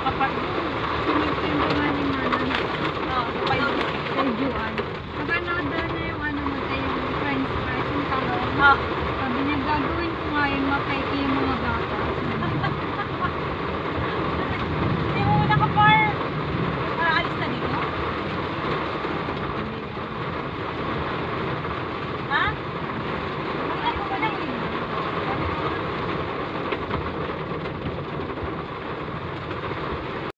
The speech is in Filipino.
nakapat. Pinagsimba nga ni Manan. Oo, ah, kayo. Kay Juan. Napanood daw niya yung ano mo, yung friends fries, yung talong. Ah. Ah, Oo. Sabi niya, gagawin ko nga yung makay